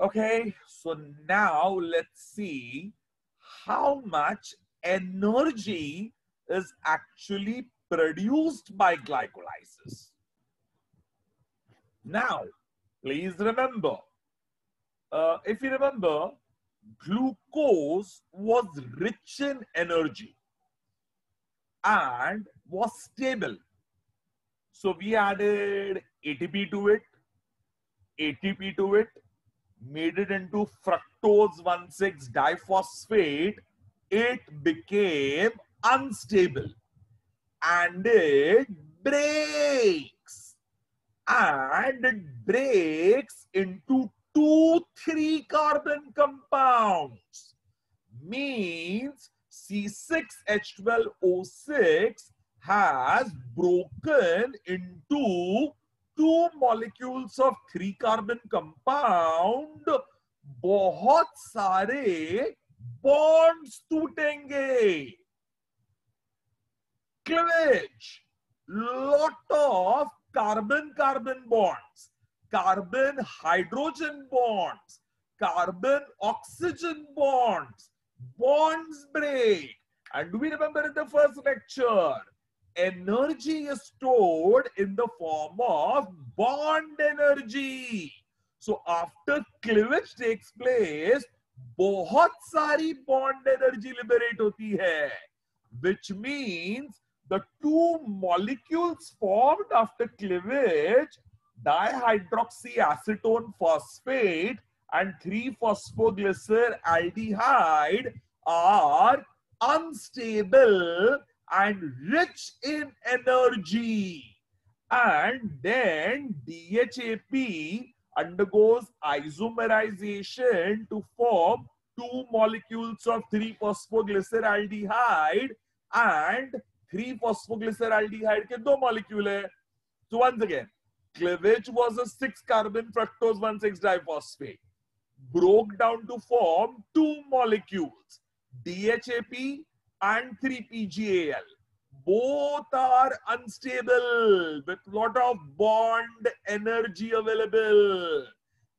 Okay, so now let's see how much energy is actually produced by glycolysis. Now, please remember, uh, if you remember, glucose was rich in energy and was stable. So we added ATP to it, ATP to it, made it into fructose 1,6 diphosphate, it became unstable and it breaks. And it breaks into two three carbon compounds. Means C6H12O6 has broken into two molecules of three carbon compound बहुत सारे bonds टूटेंगे cleavage lot of carbon carbon bonds carbon hydrogen bonds carbon oxygen bonds bonds break and do we remember in the first lecture energy is stored in the form of bond energy. So after cleavage takes place, बहुत सारी bond energy liberate होती है, which means the two molecules formed after cleavage, dihydroxyacetone phosphate and 3-phosphoglyceraldehyde are unstable and rich in energy. And then DHAP undergoes isomerization to form two molecules of 3-phosphoglyceraldehyde and 3-phosphoglyceraldehyde ke do molecule. So once again, cleavage was a 6-carbon fructose 1,6 diphosphate. Broke down to form two molecules, DHAP and 3-PGAL. Both are unstable with lot of bond energy available.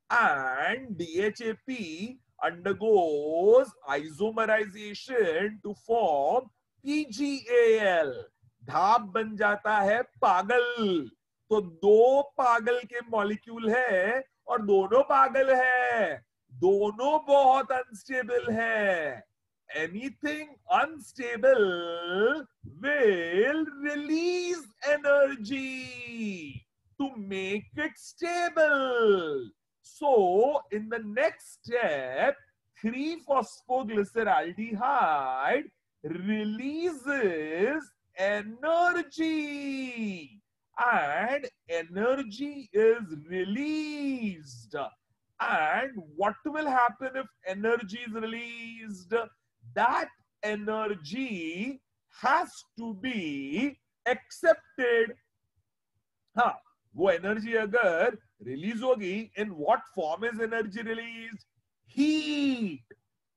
And DHAP undergoes isomerization to form PGAL. धाप बन जाता है पागल तो दो पागल के molecule है और दोनों पागल है दोनों बहुत अनस्टेबल है anything unstable will release energy to make it stable. So, in the next step, 3-phosphoglyceraldehyde releases energy and energy is released. And what will happen if energy is released? that energy has to be accepted हाँ वो energy अगर release होगी in what form is energy release heat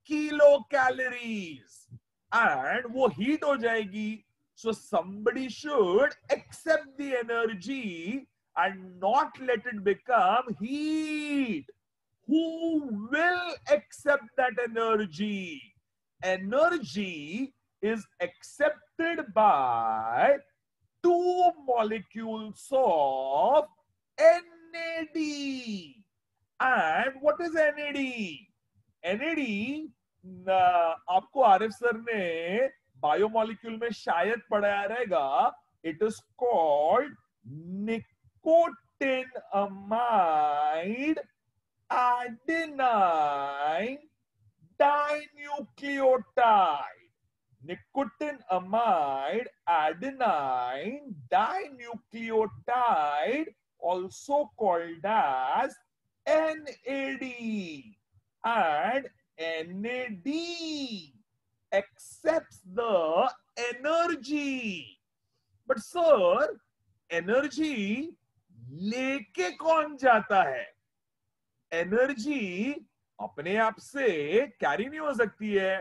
kilo calories and वो heat हो जाएगी so somebody should accept the energy and not let it become heat who will accept that energy Energy is accepted by two molecules of NAD. And what is NAD? NAD आपको Arif sir ने biomolecule में शायद पढ़ाया रहेगा it is called nicotinamide adenine dinucleotide. Nicotinamide adenine dinucleotide, also called as NAD. And NAD accepts the energy. But sir, energy लेके कौन जाता है एनर्जी अपने आप से कैरी नहीं हो सकती है।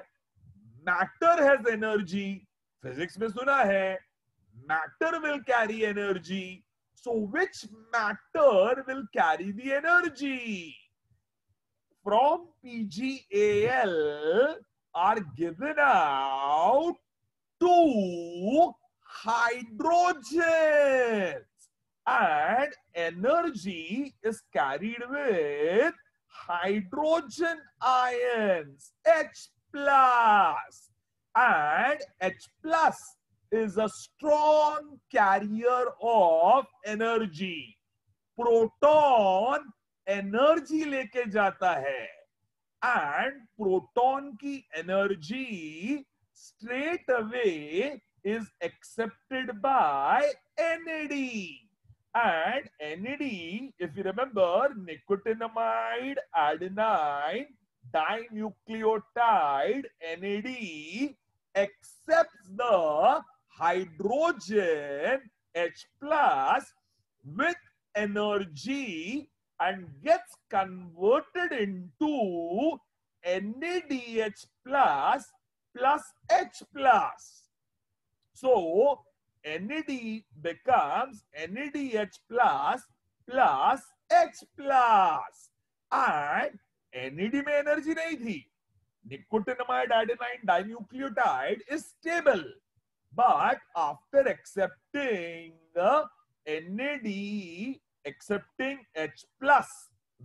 मैटर हैज़ एनर्जी फिजिक्स में सुना है matter will carry energy so which matter will carry the energy from PGAL are given out to hydrogens and energy is carried with hydrogen ions H plus and H plus is a strong carrier of energy proton energy लेके जाता है and proton की energy straight away is accepted by NAD. And NAD, if you remember, nicotinamide adenine dinucleotide NAD accepts the hydrogen H plus with energy and gets converted into NADH plus plus H plus. So NAD becomes NADH plus plus H plus and NAD में energy नहीं थी nicotinamide adenine dinucleotide is stable but after accepting the NAD accepting H plus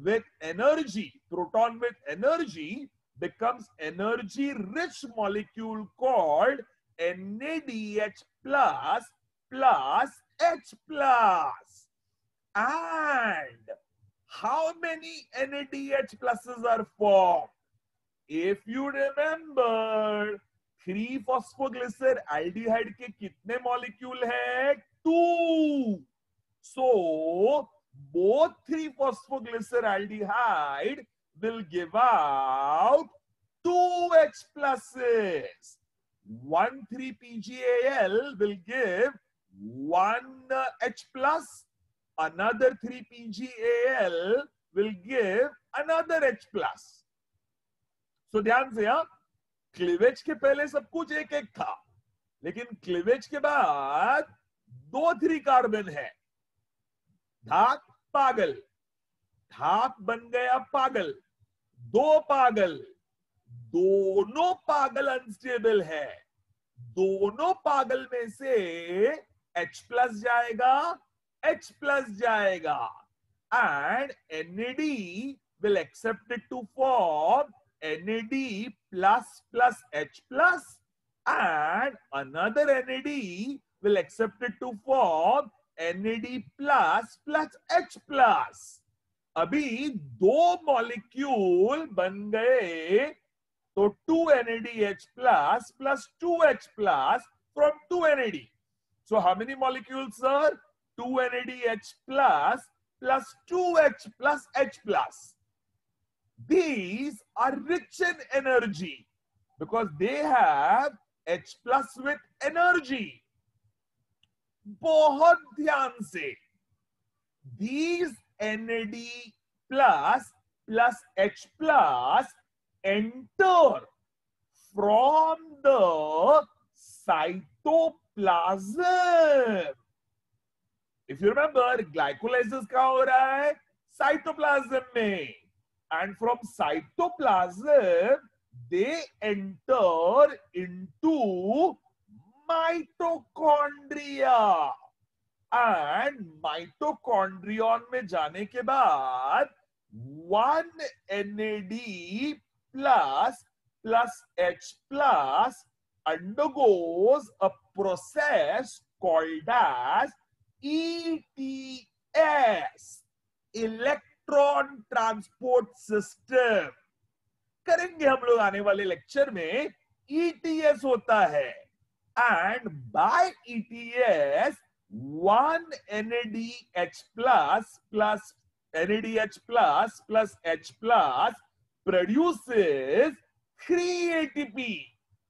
with energy proton with energy becomes energy rich molecule called NADH plus plus H plus. And how many NADH pluses are formed? If you remember, three phosphoglycer aldehyde ke kitne molecule hai? Two. So, both three phosphoglycer aldehyde will give out two H pluses. 1 3 PGAL will give one H plus, another three PGAL will give another H plus. So ध्यान से यार cleavage के पहले सब कुछ एक एक था लेकिन cleavage के बाद दो three carbon है धाक पागल धाक बन गया पागल दो पागल दोनों पागल अनस्टेबल है। दोनों पागल में से H प्लस जाएगा एच प्लस जाएगा। And NAD will accept it to form NAD plus plus H plus and another NAD will accept it to form NAD plus plus H plus अभी दो मॉलिक्यूल बन गए तो to NADH plus plus two H plus from two NAD. So how many molecules, sir? Two NADH plus plus two H plus H plus. These are rich in energy because they have H plus with energy. बहुत ध्यान से these NAD plus plus H plus enter from the cytoplasm. If you remember, glycolysis कहाँ हो रहा है cytoplasm में and from cytoplasm they enter into mitochondria and mitochondrion में जाने के बाद one NAD plus plus H plus undergoes a process called as ETS electron transport system करेंगे हम लोग आने वाले लेक्चर में ईटीएस होता है। And by ETS one NADH plus plus NADH plus plus H plus produces 3 ATP.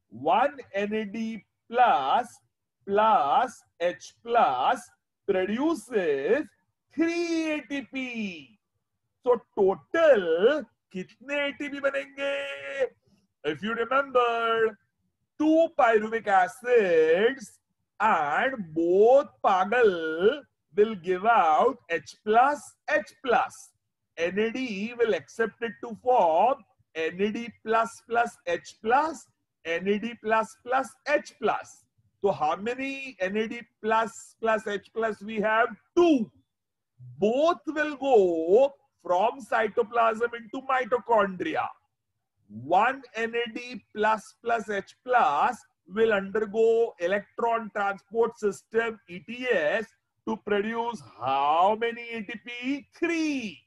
1 NAD plus plus H plus produces 3 ATP. So total कितने ATP बनेंगे? If you remember, two pyruvic acids and both pagal will give out H plus H plus. NAD will accept it to form NAD plus plus H plus, NAD plus plus H plus. So how many NAD plus plus H plus we have? Two. Both will go from cytoplasm into mitochondria. One NAD plus plus H plus will undergo electron transport system ETS to produce how many ATP? Three.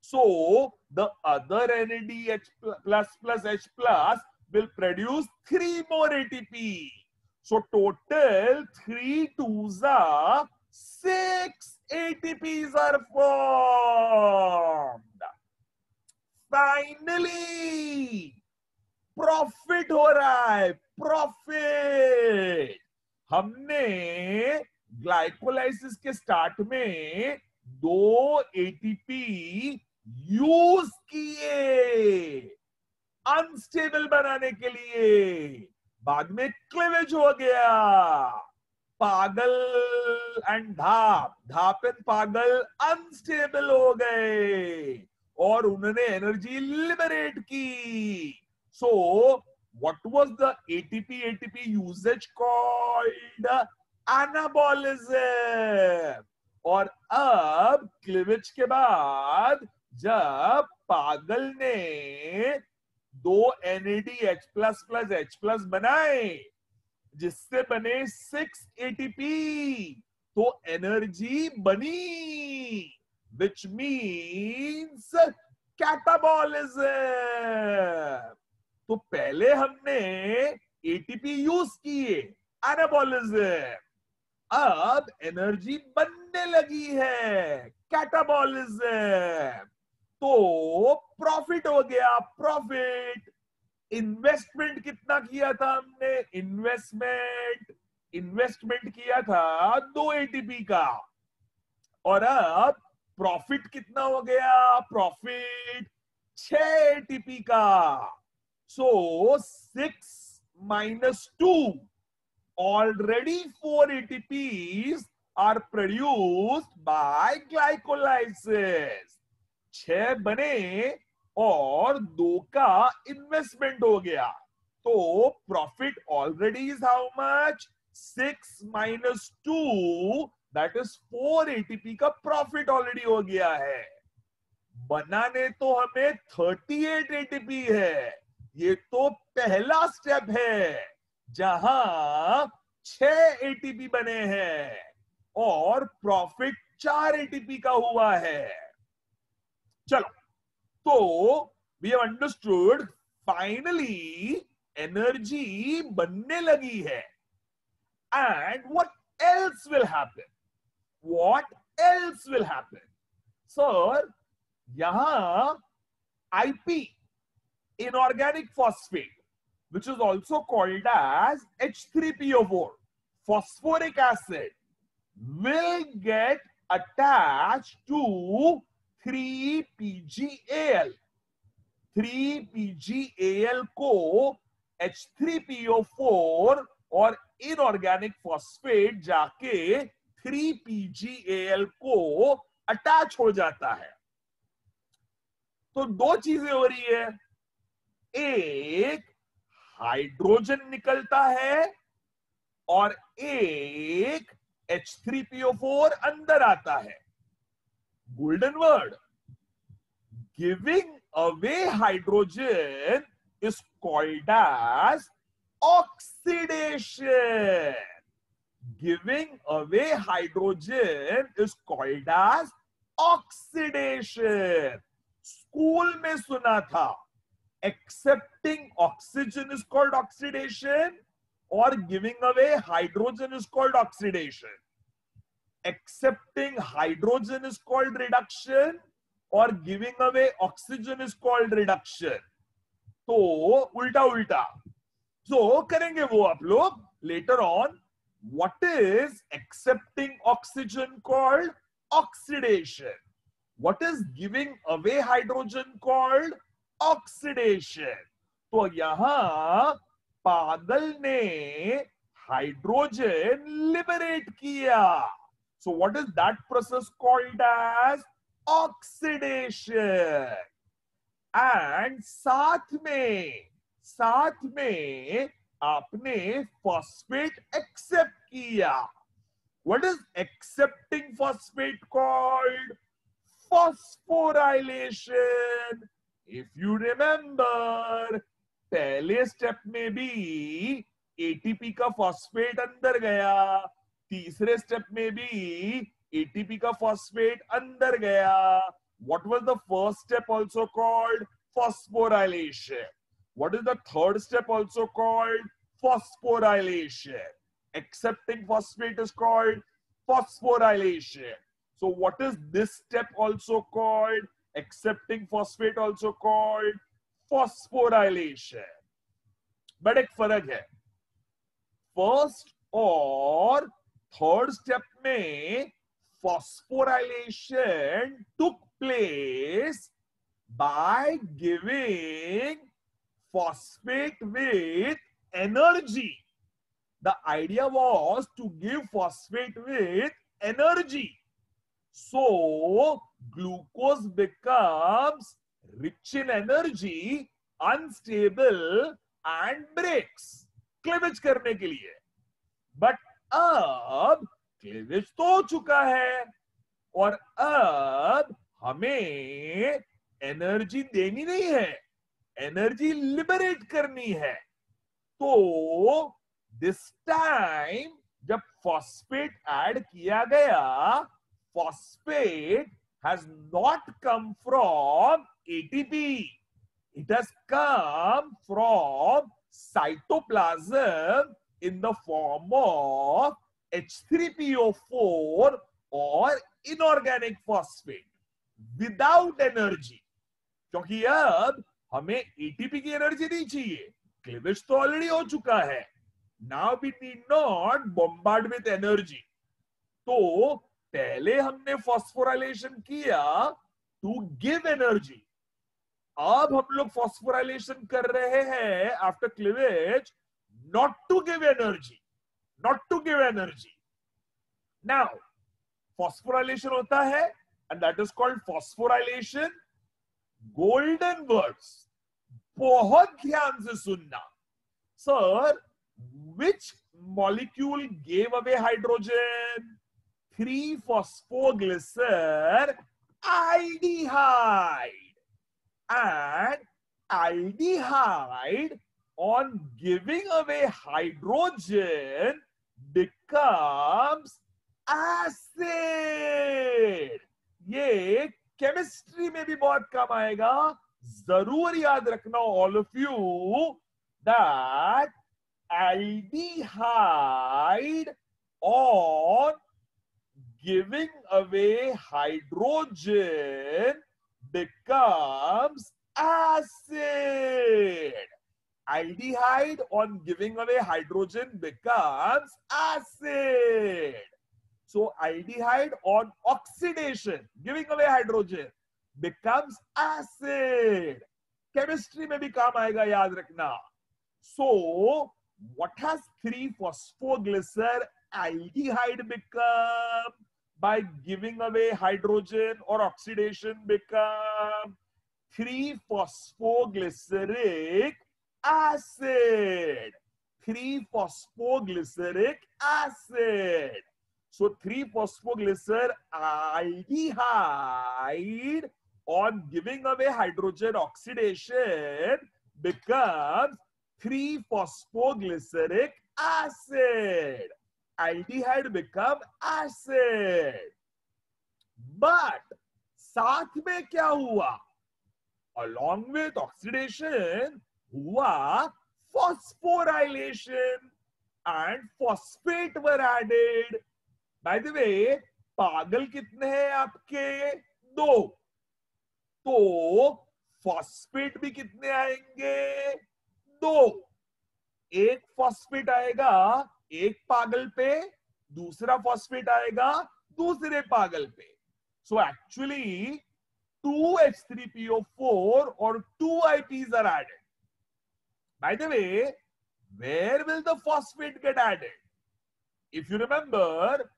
So the other NADH plus plus H plus will produce three more ATP. So total three twos are six ATPs are formed. Finally, profit हो रहा है profit हमने glycolysis के start में दो ATP use किए। Unstable बनाने के लिए। बाद में क्लेवेज हो गया। पागल एंड धाप। धाप एंड पागल अनस्टेबल हो गए। और उन्होंने एनर्जी लिबरेट की। सो what was the ATP ATP usage called anabolism और अब क्लिविच के बाद जब पागल ने दो N H plus plus H plus बनाए, जिससे बने सिक्स एटीपी तो एनर्जी बनी विच मीन्स कैटाबॉलिज्म तो पहले हमने एटीपी यूज़ किए एनाबॉलिज्म अब एनर्जी बनने लगी है कैटाबॉलिज्म तो प्रॉफिट हो गया प्रॉफिट इन्वेस्टमेंट कितना किया था हमने? इन्वेस्टमेंट इन्वेस्टमेंट किया था दो एटीपी का। और अब प्रॉफिट कितना हो गया? प्रॉफिट छ एटीपी का। So six minus two already four ATPs are produced by glycolysis छह बने और दो का इन्वेस्टमेंट हो गया। तो profit already is how much six minus two that is four ATP का प्रॉफिट ऑलरेडी हो गया है। बनाने तो हमें थर्टी एट एटीपी है। ये तो पहला स्टेप है, जहाँ छ एटीपी बने हैं और प्रॉफिट चार एटीपी का हुआ है। चलो तो we have understood finally energy बनने लगी है। And what else will happen what else will happen sir यहाँ IP inorganic phosphate which is also called as H three P O four phosphoric acid will get attach to 3PGAL 3PGAL को H3PO4 और inorganic phosphate जाके 3PGAL को attach हो जाता है। तो दो चीज़ें हो रही है। एक हाइड्रोजन निकलता है और एक H3PO4 अंदर आता है। Golden word. Giving away hydrogen is called as oxidation. Giving away hydrogen is called as oxidation. School में सुना था accepting oxygen is called oxidation or giving away hydrogen is called oxidation accepting hydrogen is called reduction or giving away oxygen is called reduction तो उल्टा उल्टा सो so, करेंगे वो आप लोग later on what is accepting oxygen called oxidation what is giving away hydrogen called oxidation तो यहाँ PGAL ने हाइड्रोजन लिबरेट किया So what is that process called as oxidation and साथ में साथ में आपने फॉस्फेट एक्सेप्ट किया what is accepting phosphate called phosphorylation if you remember पहले स्टेप में भी एटीपी का फॉस्फेट अंदर गया तीसरे स्टेप में भी एटीपी का फॉस्फेट अंदर गया what was the first step also called phosphorylation what is the third step also called phosphorylation accepting phosphate is called phosphorylation so what is this step also called? Accepting phosphate also called phosphorylation. but एक फ़र्क है first और third step में phosphorylation took place by giving phosphate with energy the idea was to give phosphate with energy so glucose becomes rich in energy unstable and breaks cleavage करने के लिए। But अब cleavage तो चुका है और अब हमें एनर्जी देनी नहीं है, एनर्जी लिबरेट करनी है तो दिस टाइम जब फॉस्फेट ऐड किया गया, phosphate has not come from ATP. It has come from cytoplasm in the form of H3PO4 or inorganic phosphate without energy. क्योंकि अब हमें एटीपी की एनर्जी नहीं चाहिए। क्लिवेज तो ऑलरेडी हो चुका है। Now we need not bombard with energy तो पहले हमने फॉस्फोराइलेशन किया टू गिव एनर्जी अब हम लोग फॉस्फोराइलेशन कर रहे हैं after cleavage not to give energy not to give energy now phosphorylation होता है and that is called phosphorylation golden words बहुत ध्यान से सुनना। Sir which molecule gave away hydrogen 3-phosphoglycer aldehyde. And aldehyde on giving away hydrogen becomes acid. ये chemistry में भी बहुत कम आएगा ज़रूर याद रखना all of you that aldehyde on giving away hydrogen becomes acid. Aldehyde on giving away hydrogen becomes acid. So aldehyde on oxidation, giving away hydrogen becomes acid. Chemistry में भी काम आएगा याद रखना. So what has 3-phosphoglycer aldehyde become? by giving away hydrogen or oxidation become 3-phosphoglyceric acid. 3-phosphoglyceric acid. So 3-phosphoglycer aldehyde on giving away hydrogen oxidation becomes 3-phosphoglyceric acid. aldehyde become acid. But साथ में क्या हुआ along with oxidation हुआ phosphorylation and phosphate were added. By the way, पागल कितने हैं आपके? दो। तो फॉस्फेट भी कितने आएँगे? दो। एक फॉस्फेट आएगा एक पागल पे दूसरा फॉस्फेट आएगा दूसरे पागल पे। So actually two H three PO four और two IPs are added By the way, where will the phosphate get added? If you remember,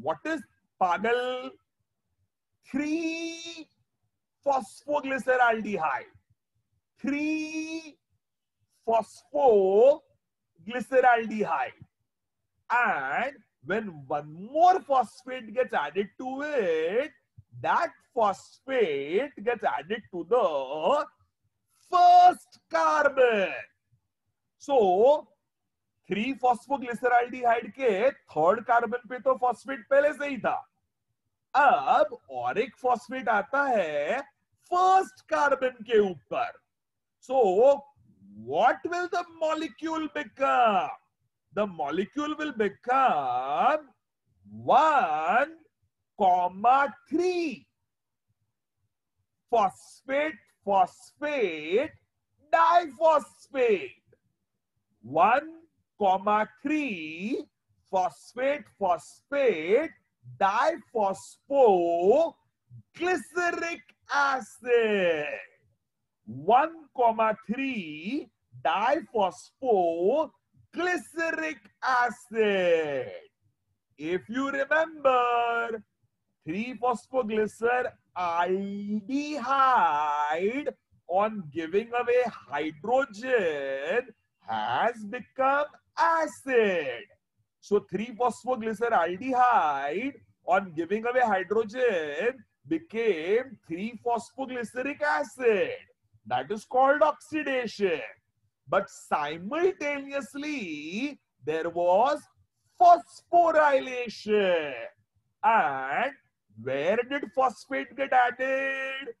what is Pagal 3 phosphoglyceraldehyde? 3 phosphoglyceraldehyde. And when one more phosphate gets added to it, that phosphate gets added to the first carbon. So, three phosphoglyceraldehyde के third carbon पे तो phosphate पहले से ही था अब और एक phosphate आता है फ़र्स्ट कार्बन के ऊपर सो what will the molecule become? The molecule will become 1 comma 3 phosphate phosphate diphosphate 1 comma 3 phosphate phosphate diphospho glyceric acid 1 comma 3 diphospho glyceric acid. If you remember, 3 phosphoglycer aldehyde on giving away hydrogen has become acid. So 3 phosphoglycer aldehyde on giving away hydrogen became 3 phosphoglyceric acid. That is called oxidation. But simultaneously, there was phosphorylation. And where did phosphate get added?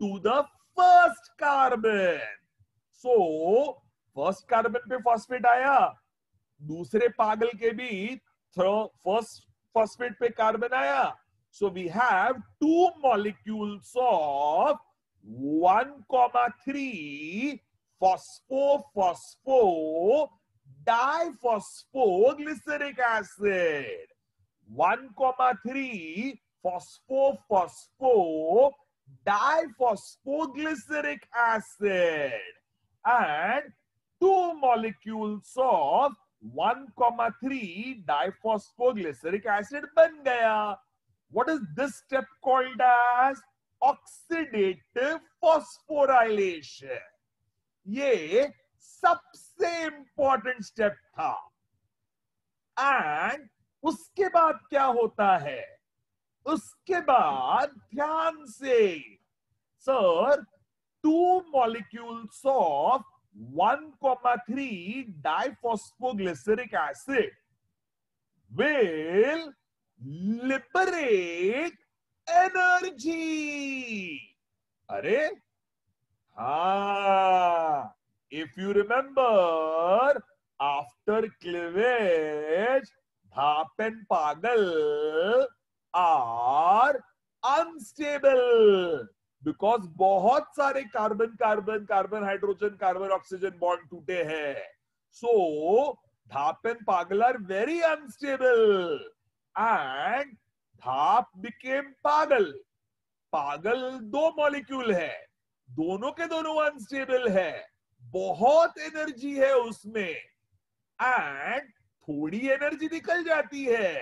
To the first carbon. So, first carbon पे phosphate आया दूसरे पागल के भी first phosphate पे carbon आया so we have two molecules of 1 comma 3 phospho phospho diphosphoglyceric acid 1 comma 3 phospho phospho diphosphoglyceric acid and two molecules of 1 comma 3 diphosphoglyceric acid ban gaya what is this step called as oxidative phosphorylation ये सबसे important step था and उसके बाद क्या होता है? उसके बाद ध्यान से। Sir two molecules of one comma three diphosphoglyceric acid will liberate energy अरे, हा if you remember after cleavage DHAP and PGAL, are unstable because बहुत सारे carbon carbon carbon hydrogen carbon oxygen bond टूटे हैं। So DHAP and PGAL are very unstable and DHAP became PGAL. PGAL दो molecule है। दोनों के दोनों unstable है। बहुत एनर्जी है उसमें। एंड थोड़ी एनर्जी निकल जाती है।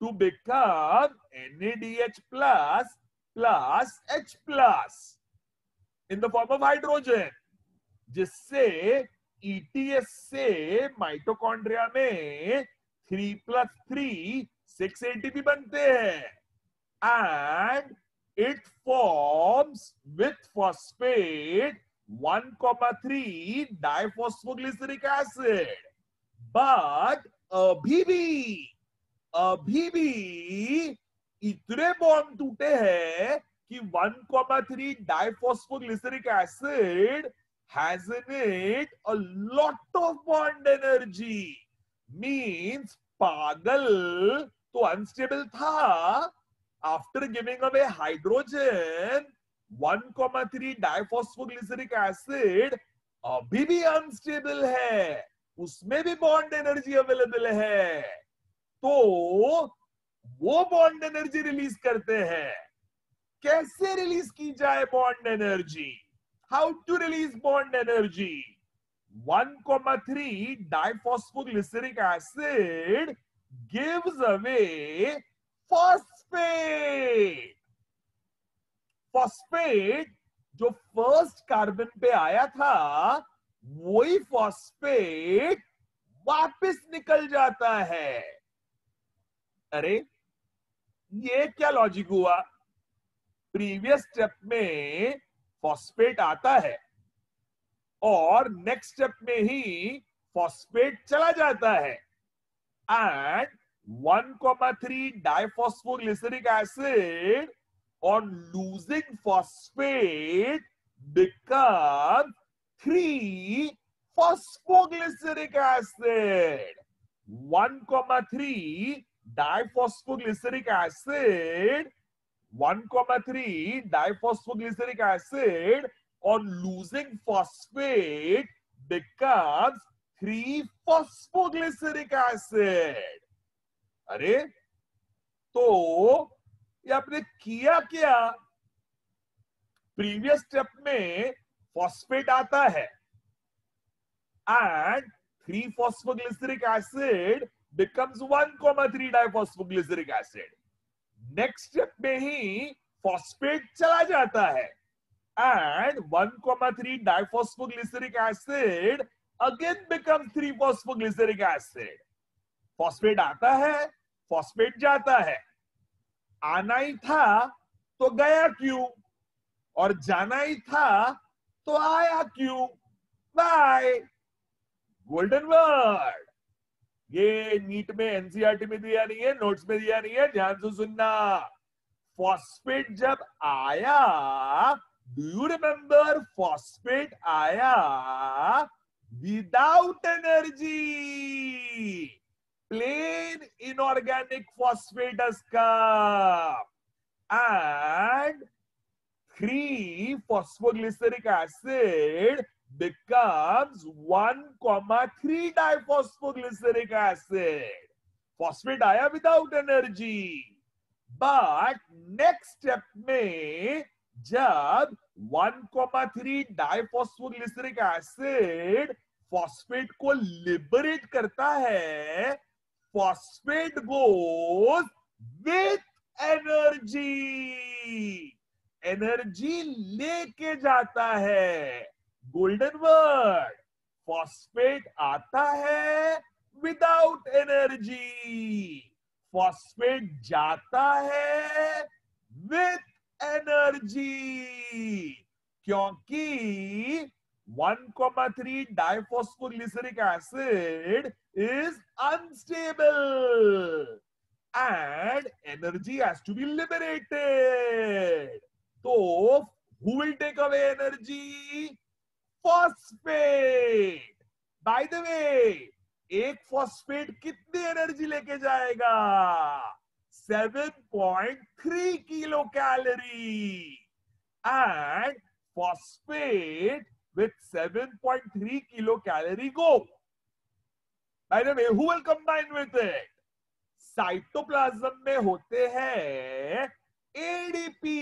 To become H plus plus H plus in the form of hydrogen जिससे ईटीएस से माइटोकॉन्ड्रिया में three plus three six ATP बनते हैं। And it forms with phosphate one comma three diphosphoglyceric acid but अभी भी अभी भी इतने बॉन्ड टूटे हैं कि one comma three diphosphoglyceric acid has in it a lot of bond energy. Means PGAL तो अनस्टेबल था। After giving away hydrogen one comma three diphosphoglyceric acid अभी भी अनस्टेबल है। उसमें भी बॉन्ड एनर्जी अवेलेबल है। तो वो बॉन्ड एनर्जी रिलीज़ करते हैं। कैसे रिलीज़ की जाए bond energy how to release bond energy one comma three diphosphoglyceric acid away first phosphate phosphate जो फ़र्स्ट कार्बन पे आया था वही फॉस्फेट वापस निकल जाता है। अरे, ये क्या लॉजिक हुआ? प्रीवियस स्टेप में फॉस्फेट आता है और नेक्स्ट स्टेप में ही फॉस्फेट चला जाता है। And one comma three diphosphoglyceric acid on losing phosphate become 3 phosphoglyceric acid 1 comma 3 diphosphoglyceric acid 1 comma 3 diphosphoglyceric acid on losing phosphate becomes 3 phosphoglyceric acid अरे तो ये आपने किया क्या प्रीवियस स्टेप में फॉस्फेट आता है। And three phosphoglyceric acid becomes one comma three diphosphoglyceric acid next step में ही फॉस्फेट चला जाता है। And one comma three diphosphoglyceric acid again becomes three phosphoglyceric acid phosphate आता है फॉस्फेट जाता है। आना ही था तो गया क्यों? और जाना ही था तो आया क्यों? बाय गोल्डन वर्ड ये नीट में एनसीआरटी में दिया नहीं है नोट्स में दिया नहीं है, ध्यान से सुनना। फॉस्फेट जब आया डू यू रिमेंबर फॉस्फेट आया? Without energy plain inorganic phosphatous cup and 3 phosphoglyceric acid becomes 1 comma 3 diphosphoglyceric acid phosphate आया without energy but next step में जब 1 comma 3 diphosphoglyceric acid फॉस्फेट को लिबरेट करता है phosphate goes with energy energy लेके जाता है। गोल्डन वर्ड फॉस्फेट आता है विदाउट एनर्जी फॉस्फेट जाता है विथ एनर्जी क्योंकि 1.3 diphosphoglyceric acid is unstable and energy has to be liberated तो who will take away energy phosphate by the way एक फॉस्फेट कितनी एनर्जी लेके जाएगा? 7.3 kilo calorie and phosphate with 7.3 kilo calorie go by two will combine with it cytoplasm में होते हैं ADP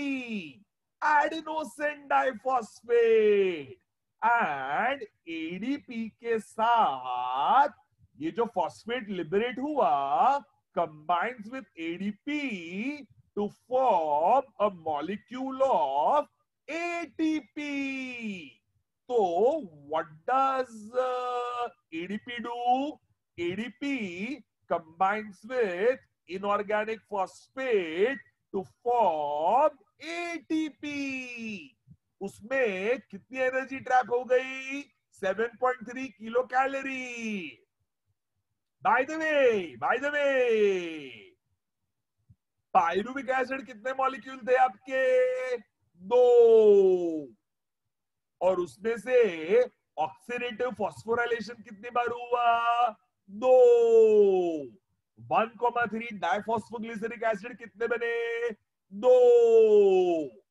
adenosine diphosphate and ADP के साथ ये जो फॉस्फेट लिबरेट हुआ combines with ADP to form a molecule of ATP तो what does ADP do ADP combines with inorganic phosphate to form ATP. उसमें कितनी एनर्जी ट्रैप हो गई? 7.3 kilo calorie by the way by the way pyruvic acid कितने molecule थे आपके? दो। और उसमें से ऑक्सीडेटिव फॉस्फोराइलेशन कितनी बार हुआ? दो। One comma three diphosphoglyceric acid कितने बने? दो।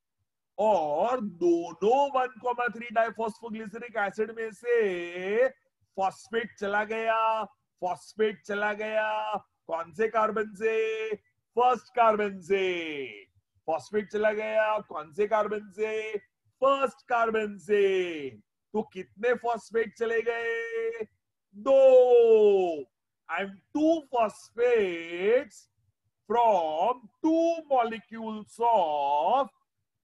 और दोनों one comma three diphosphoglyceric acid में से फॉस्फेट चला गया फॉस्फेट चला गया। कौन से कार्बन से? फ़र्स्ट कार्बन से। फॉस्फेट चला गया। कौन से कार्बन से? फ़र्स्ट कार्बन से। तो कितने फॉस्फेट चले गए? दो। And two phosphates from two molecules of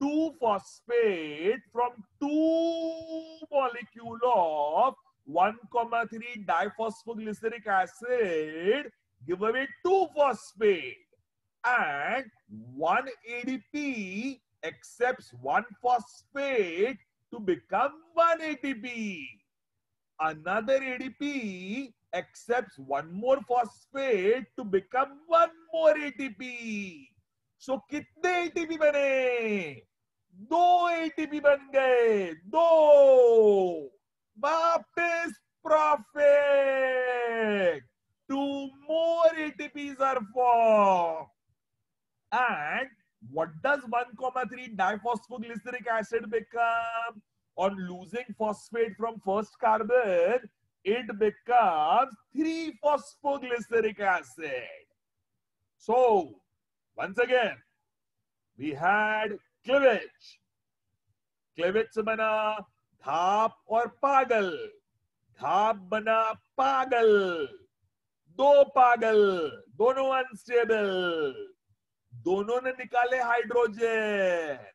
2-phosphate from two molecule of 1 comma 3 diphosphoglyceric acid give away 2-phosphate and 1 ADP accepts 1 phosphate to become 1 ATP. Another ADP accepts one more phosphate to become one more ATP. So कितने ATP बने दो ATP बन गए दो वापस profit two more ATPs are formed and what does 1 comma 3 diphosphoglyceric acid become on losing phosphate from first carbon it becomes 3 phosphoglyceric acid so once again we had cleavage cleavage से बना धाप और पागल धाप बना पागल दो पागल दोनों अनस्टेबल दोनों ने निकाले hydrogen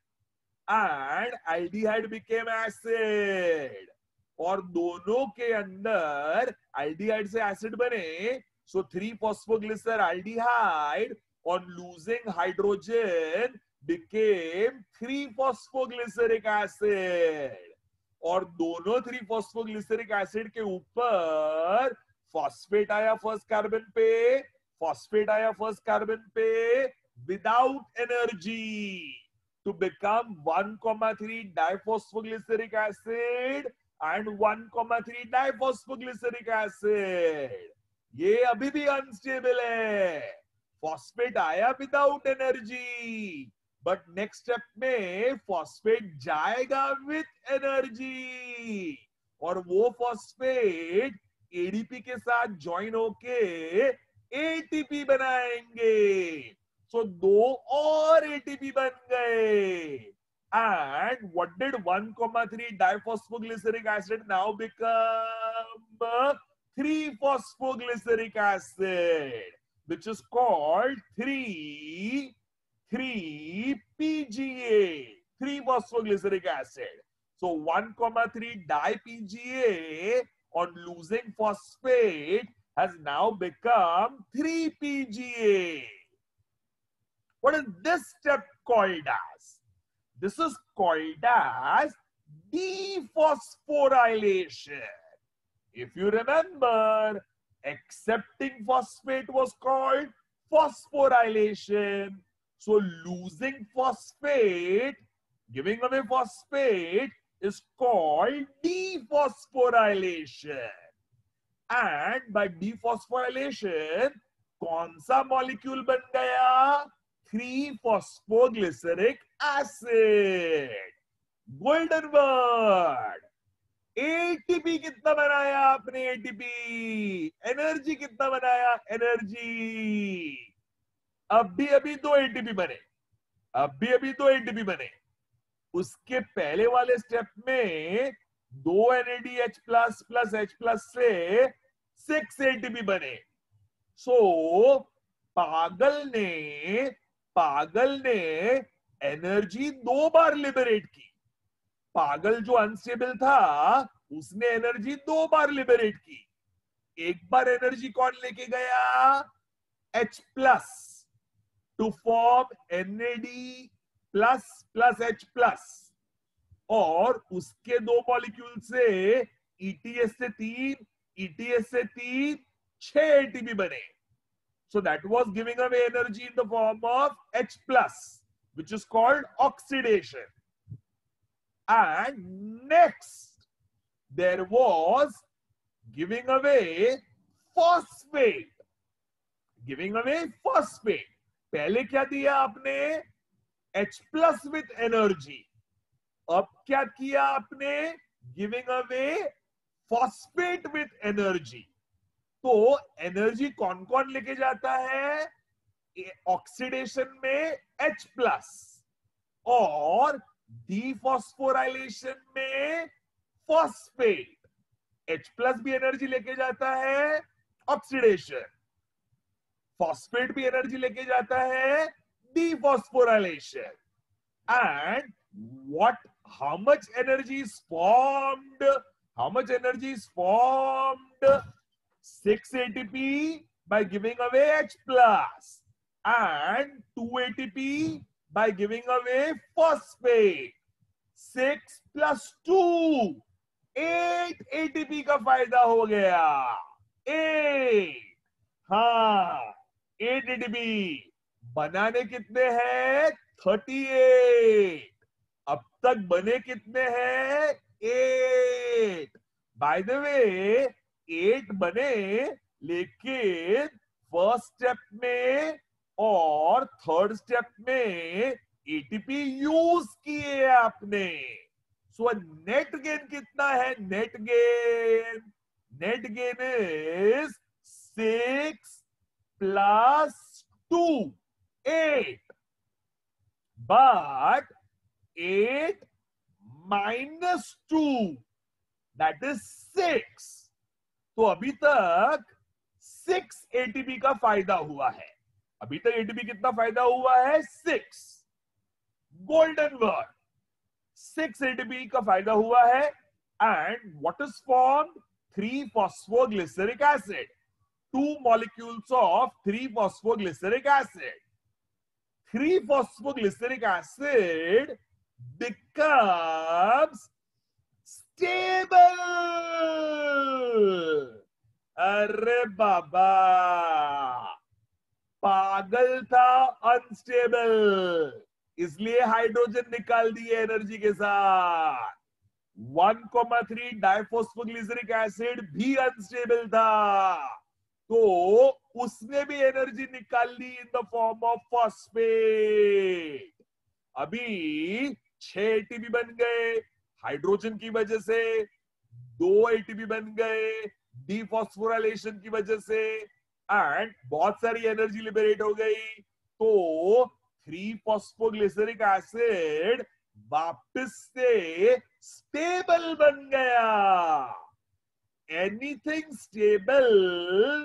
and aldehyde became acid और दोनों के अंदर एल्डिहाइड से एसिड बने so three phosphoglyceraldehyde on losing hydrogen became three phosphoglyceric acid और दोनों थ्री फॉस्फोग्लिसरिक एसिड के ऊपर फॉस्फेट आया फ़र्स्ट कार्बन पे फॉस्फेट आया फ़र्स्ट कार्बन पे without energy to become 1 comma 3 diphosphoglyceric acid and 1 comma 3 diphosphoglyceric acid. ये अभी भी अनस्टेबल है। फॉस्फेट आया without energy but next step में फॉस्फेट जाएगा विथ एनर्जी और वो फॉस्फेट एडीपी के साथ ज्वाइन होके एटीपी बनाएँगे। सो so, दो और एटीपी बन गए। And what did 1,3 diphosphoglyceric acid now become? Uh, 3 phosphoglyceric acid, which is called 3 3 PGA, 3 phosphoglyceric acid. So 1, comma 3 di PGA on losing phosphate has now become 3 PGA. What is this step called as? This is called as dephosphorylation. If you remember, accepting phosphate was called phosphorylation. So losing phosphate, giving away phosphate is called dephosphorylation. And by dephosphorylation, कौन सा molecule बन गया three phosphoglyceric acid. Golden word ATP कितना बनाया आपने ATP energy कितना बनाया? Energy. अब भी अभी दो एटीपी बने। अब भी अभी दो एटीपी बने। उसके पहले वाले स्टेप में दो NADH plus plus H plus से सिक्स एटीपी बने। सो so, पागल ने पागल ने एनर्जी दो बार लिबरेट की। पागल जो अनस्टेबल था, उसने एनर्जी दो बार लिबरेट की। एक बार एनर्जी कौन लेके गया? H plus to form NAD plus plus H plus और उसके दो मॉलिक्यूल से ईटीएस e से तीन ईटीएस e से तीन, छह एटीपी बने। so that was giving away energy in the form of H plus which is called oxidation and next there was giving away phosphate giving away phosphate पहले क्या दिया आपने H प्लस विथ एनर्जी अब क्या किया आपने giving away phosphate with energy तो energy कौन कौन लेके जाता है? ऑक्सीडेशन में H प्लस और डिफॉस्फोराइलेशन में फॉस्फेट H प्लस भी एनर्जी लेके जाता है ऑक्सीडेशन फॉस्फेट भी एनर्जी लेके जाता है dephosphorylation and what, how much energy is formed? How much energy 6 ATP by giving away H plus and 2 ATP by giving away phosphate 6 plus 2 8 ATP का फ़ायदा हो गया 8 हाँ 8 ATP बनाने कितने हैं 38 अब तक बने कितने हैं eight by the way eight बने, लेकिन फ़र्स्ट स्टेप में और थर्ड स्टेप में एटीपी यूज़ किए आपने। सो नेट गेन कितना है? Net gain net gain is six plus two eight but 8 minus 2 that is 6 तो अभी तक सिक्स एटीपी का फ़ायदा हुआ है। अभी तक एटीपी कितना फ़ायदा हुआ है? Six golden word six ATP का फ़ायदा हुआ है and what is form three phosphoglyceric acid two molecules of three phosphoglyceric acid three phosphoglyceric acid becomes stable. अरे बाबा! पागल था अनस्टेबल इसलिए हाइड्रोजन निकाल दिए एनर्जी के साथ। One comma three diphosphoglyceric acid भी अनस्टेबल था। तो उसने भी एनर्जी निकाल ली in the form of phosphate अभी छह एटीपी बन गए। हाइड्रोजन की वजह से, दो एटीपी बन गए डिफॉस्फोराइलेशन की वजह से एंड बहुत सारी एनर्जी लिबरेट हो गई। तो थ्री फॉस्फोग्लिसरिक एसिड वापस से स्टेबल बन गया। Anything stable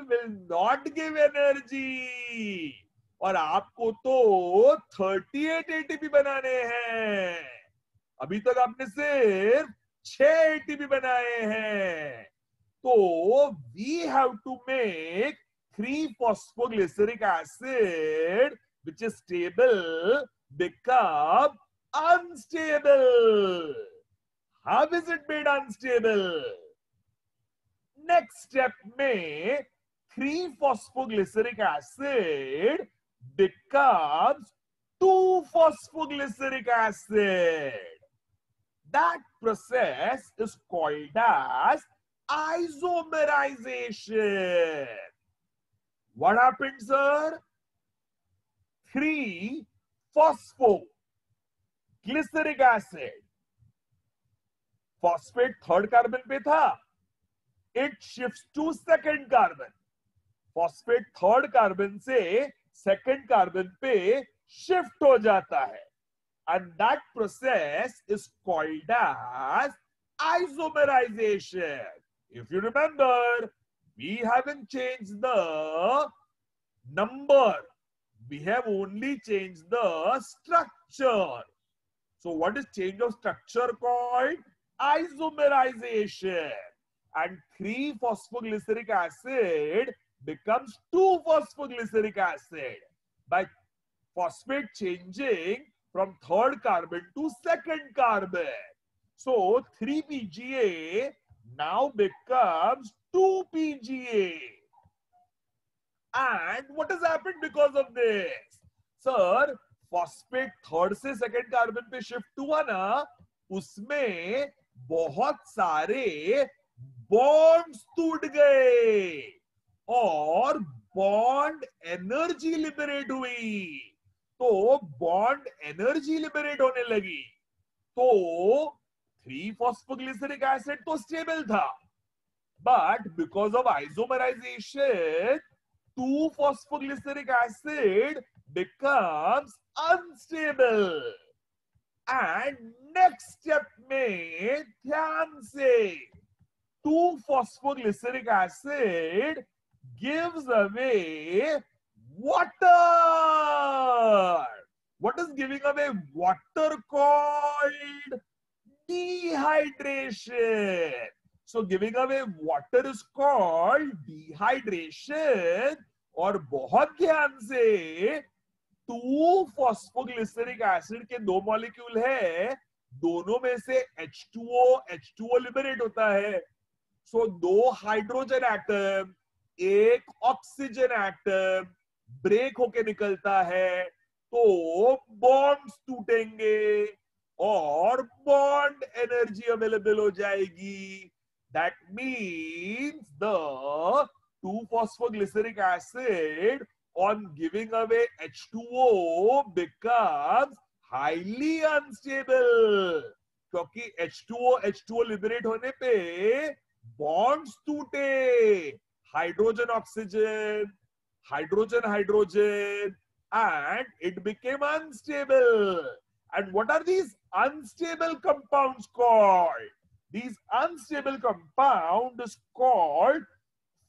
will not give energy और आपको तो 38 एटीपी बनाने हैं। अभी तक आपने सिर्फ़ छह एटीपी बनाए हैं। तो we have to make three phosphoglyceric acid which is stable become unstable how is it made unstable next step में three phosphoglyceric acid becomes 2-phosphoglyceric acid. That process is called as isomerization. What happened, sir? 3-phosphoglyceric acid. Phosphate third carbon पे था. It shifts to second carbon. Phosphate third carbon से second carbon पे shift हो जाता है And that process is called as isomerization. If you remember, we haven't changed the number. We have only changed the structure. So what is change of structure called? Isomerization. And 3-phosphoglyceric acid becomes 2-phosphoglyceric acid. By phosphate changing, from third carbon to second carbon. So 3-PGA now becomes 2-PGA. And what has happened because of this? Sir, phosphate third से second carbon पे shift हुआ ना उसमें बहुत सारे bonds टूट गए और बॉन्ड एनर्जी लिबरेट हुई तो बॉन्ड एनर्जी लिबरेट होने लगी। तो थ्री फॉस्फोग्लिसरिक एसिड तो स्टेबल था। But because of isomerization two phosphoglyceric acid becomes unstable and next step में ध्यान से two phosphoglyceric acid gives away water. What is giving away water called dehydration? So giving away water is called dehydration. और बहुत ध्यान से two phosphoglyceric acid के दो molecule है दोनों में से H2O H2O लिबरेट होता है सो so, दो हाइड्रोजन एटम एक ऑक्सीजन एटम ब्रेक होके निकलता है तो बॉन्ड्स टूटेंगे और बॉन्ड एनर्जी अवेलेबल हो जाएगी। That means the two phosphoglyceric acid on giving away H2O becomes highly unstable, क्योंकि H2O H2O लिबरेट होने पे बॉन्ड्स टूटे। Hydrogen oxygen hydrogen, hydrogen, and it became unstable. And what are these unstable compounds called? These unstable compound is called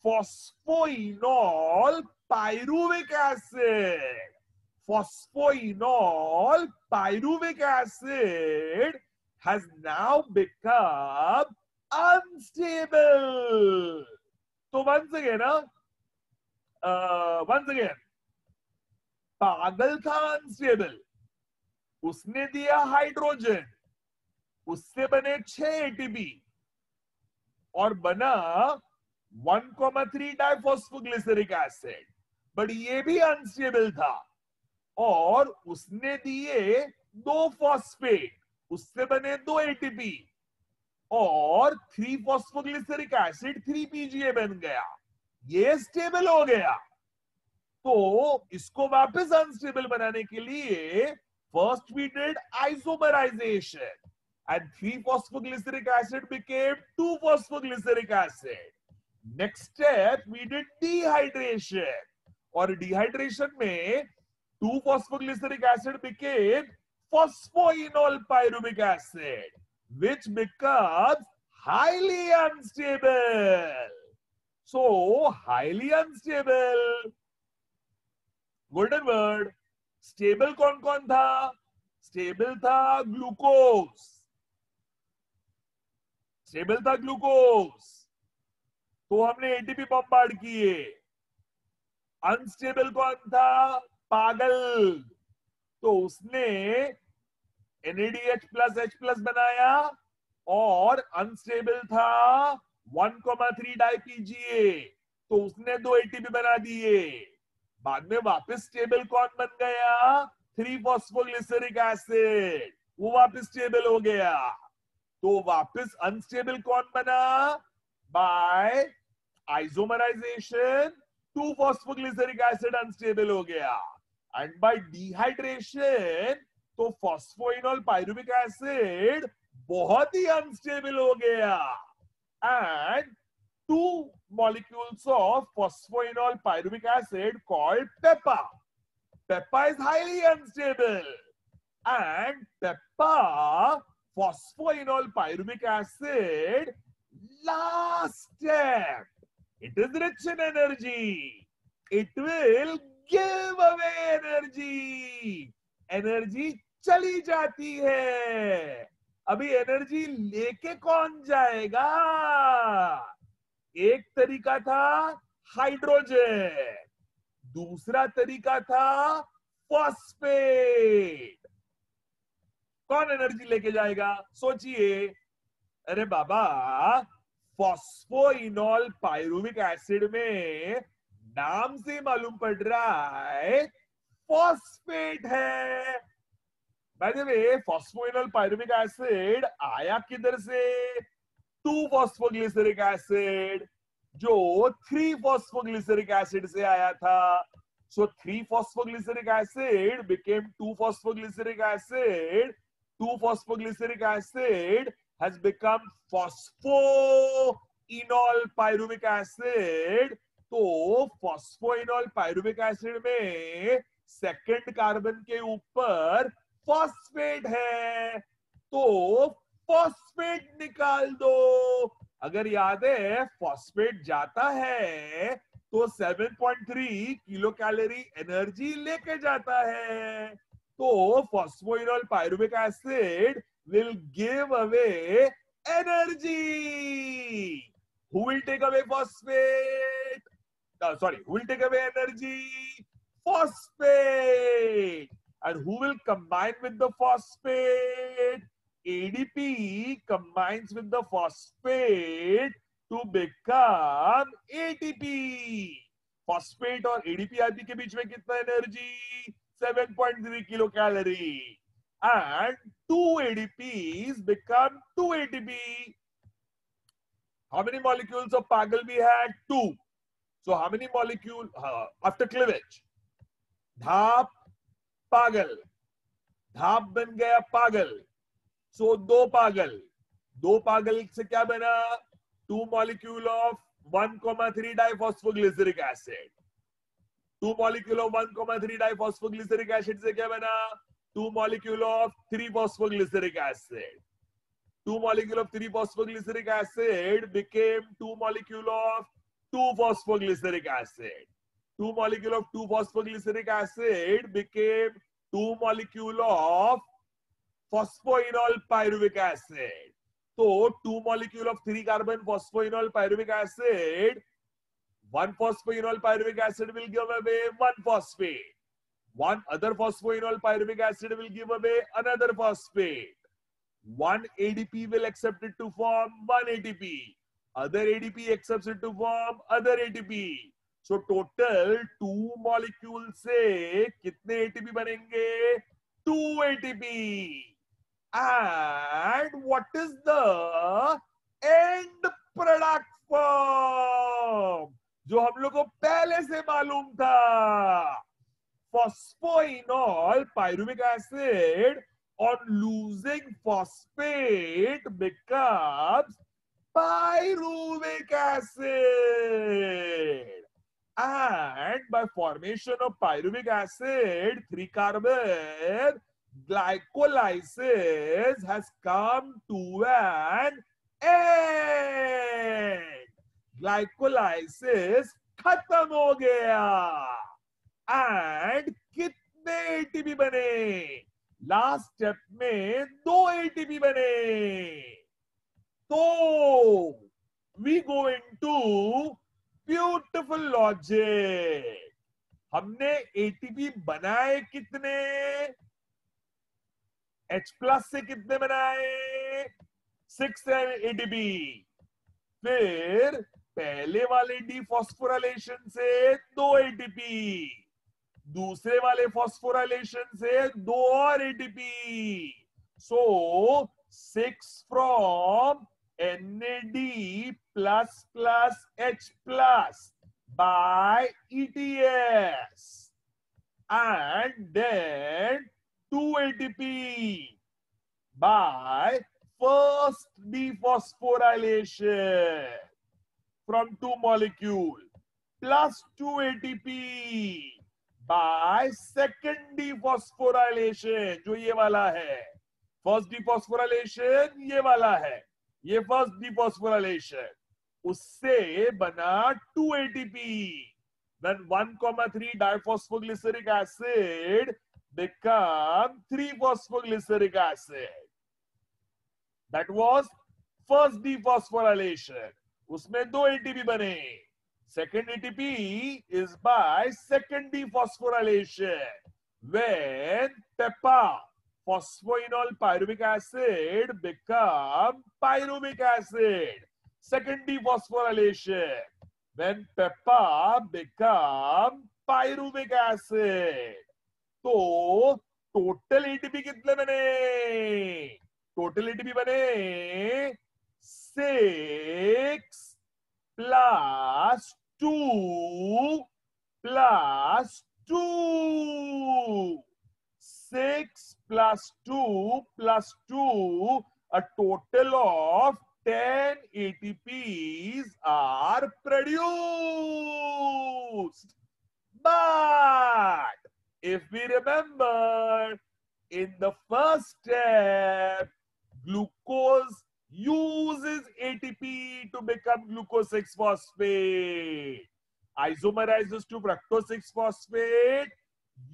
phosphoenol pyruvic acid. Phosphoenol pyruvic acid has now become unstable. So once again, uh, once again, पागल था unstable उसने दिया hydrogen उससे बने छह ATP और बना one comma three diphosphoglyceric acid but ये भी अनस्टेबल था और उसने दिए दो फॉस्फेट उससे बने दो एटीपी और three phosphoglyceric acid three PGA बन गया। ये स्टेबल हो गया। तो इसको वापस अनस्टेबल बनाने के लिए first we did isomerization and three phosphoglyceric acid became two phosphoglyceric acid next step we did dehydration और डिहाइड्रेशन में two phosphoglyceric acid became phosphoenol pyruvic acid which becomes highly unstable So, highly unstable. Golden word. Stable कौन कौन था? Stable था glucose stable था glucose तो हमने ATP bombard किए. अनस्टेबल कौन था? पागल. तो उसने NADH प्लस एच प्लस बनाया और अनस्टेबल था वन कोमा थ्री डाईपीजीए तो उसने दो एटीपी बना दिए। बाद में वापस स्टेबल कौन बन गया? Three phosphoglyceric acid. वो वापस स्टेबल हो गया। तो वापस अनस्टेबल कौन बना? By isomerisation to phosphoglyceric acid unstable हो गया। एंड बाय डिहाइड्रेशन तो फॉस्फोइनॉल पायरुविक एसिड बहुत ही अनस्टेबल हो गया। And two molecules of phosphoenol pyruvic acid called PEPA. PEPA is highly unstable. And PEPA, phosphoenol pyruvic acid, last step. It is rich in energy. It will give away energy. Energy चली जाती है अभी energy लेके कौन जाएगा? एक तरीका था हाइड्रोजन, दूसरा तरीका था फॉस्फेट। कौन एनर्जी लेके जाएगा? सोचिए। अरे बाबा, फॉस्फोइनॉल पायरुविक एसिड में नाम से मालूम पड़ रहा है फॉस्फेट है। फॉस्फोइनॉल पायरुविक एसिड आया किधर से टू फॉस्फोग्लिसरिक एसिड जो थ्री फॉस्फोग्लिसरिक एसिड से आया था। So three acid became two phosphoglyceric acid two has become phosphoenol pyruvic acid. तो फॉस्फोइनॉल पायरुविक एसिड में सेकंड कार्बन के ऊपर फॉस्फेट है तो फॉस्फेट निकाल दो। अगर याद है फॉस्फेट जाता है तो 7.3 किलो कैलोरी एनर्जी लेके जाता है। तो phosphoenol pyruvic acid will give away energy will take away phosphate? Uh, sorry who will take away energy? Phosphate and who will combine with the phosphate adp combines with the phosphate to become ATP. Phosphate और ADP के बीच में कितना energy 7.3 kilo calorie and two ADPs become two ATP. How many molecules of pagal we had? Two. So how many molecules uh, after cleavage? धाप पागल। धाप बन गया पागल। सो so, दो पागल। दो पागल से क्या बना? Two molecule of 1.3 diphosphoglyceric acid two molecule of 1.3 diphosphoglyceric acid से क्या बना? Two molecule of three phosphoglyceric acid two molecule of three phosphoglyceric acid became two molecule of two phosphoglyceric acid 2 molecule of 2 phosphoglyceric acid became 2 molecule of phosphoenol pyruvic acid. So 2 molecule of 3 carbon phosphoenol pyruvic acid, 1 phosphoenol pyruvic acid will give away 1 phosphate. One other phosphoenol pyruvic acid will give away another phosphate. One ADP will accept it to form one ATP. Other ADP accepts it to form other ATP. So total two molecule से कितने ATP बनेंगे? Two ATP and what is the end product form जो हम लोग को पहले से मालूम था। Phosphoenol pyruvic acid on losing phosphate becomes pyruvic acid and by formation of pyruvic acid three carbon glycolysis has come to an end. Glycolysis खत्म हो गया एंड कितने एटीपी बने लास्ट स्टेप में दो एटीपी बने तो we going to beautiful logic हमने एटीपी बनाए कितने? एच प्लस से कितने बनाए? सिक्स एटीपी फिर पहले वाले डी फॉस्फोराइलेशन से दो एटीपी दूसरे वाले फॉस्फोराइलेशन से दो और ATP so six from D plus plus H plus by ETS and then 2 ATP by first dephosphorylation from two molecule plus 2 ATP by second dephosphorylation जो ये वाला है फ़र्स्ट डिफॉस्फोराइलेशन ये वाला है ये फ़र्स्ट डिपोस्फोराइलेशन उससे बना two ATP then three diphosphoglyceric acid become 3 phosphoglyceric acid that was first dephosphorylation उसमें दो एटीपी बने. Second ATP is by second dephosphorylation when PEPA phosphoenol pyruvic acid become pyruvic acid second dephosphorylation when PEPA become pyruvic acid तो total ATP कितने बने total ATP बने six plus two plus two six plus 2 plus 2, a total of 10 ATPs are produced. But if we remember, in the first step, glucose uses ATP to become glucose 6-phosphate. Isomerizes to fructose 6-phosphate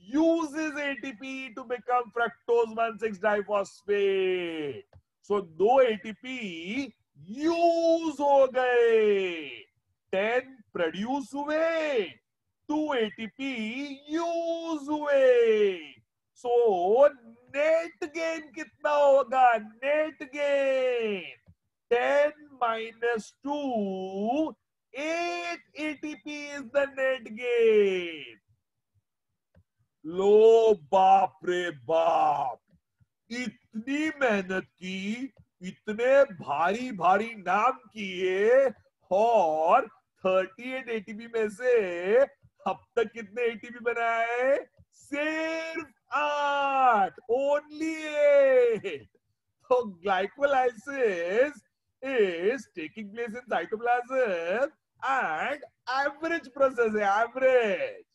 uses ATP to become fructose 1,6 diphosphate. So दो ATP use हो गए 10 produce हुए two ATP use हुए. So net gain कितना होगा? Net gain ten minus two eight ATP is the net gain लो बाप रे बाप। इतनी मेहनत की, इतने भारी भारी नाम किए और थर्टी एट एटीपी में से अब तक कितने एटीपी बनाए? सिर्फ़ आठ ओनली एट तो glycolysis is taking place in cytoplasm and average process है average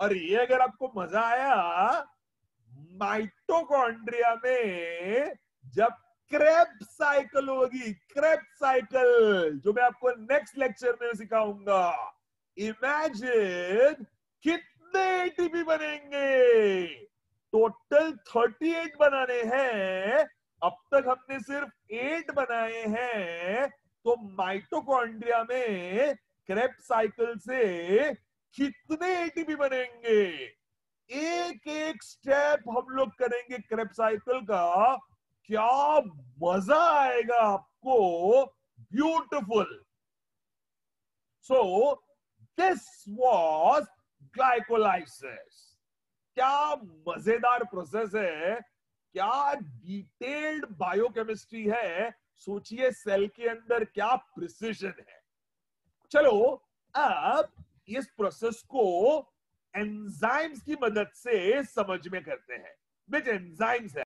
और ये अगर आपको मज़ा आया, माइटोकॉन्ड्रिया में जब क्रेप साइकिल होगी क्रेप साइकिल, जो मैं आपको नेक्स्ट लेक्चर में सिखाऊँगा। इमेजिन कितने एटीपी बनेंगे। टोटल 38 बनाने हैं। अब तक हमने सिर्फ़ 8 बनाए हैं। तो माइटोकॉन्ड्रिया में क्रेप साइकिल से कितने एटीपी बनेंगे? एक एक स्टेप हम लोग करेंगे क्रेप साइकिल का। क्या मज़ा आएगा आपको? Beautiful so this was glycolysis क्या मज़ेदार प्रोसेस है। क्या डिटेल्ड बायोकेमिस्ट्री है। सोचिए सेल के अंदर क्या प्रिसीजन है। चलो, अब इस प्रोसेस को एंजाइम्स की मदद से समझ में करते हैं। विच एंजाइम्स है?